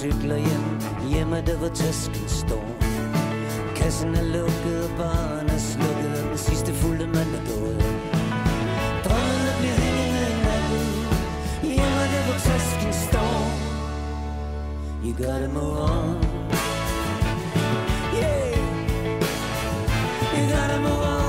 cykler hjem. Hjemme der hvor tasken står. Kassen er lukket og baren er slukket Og den sidste fulde mand er gået. Drømmene bliver hængende i natten. Hjemme der hvor tasken står. You gotta move on Yeah. You gotta move on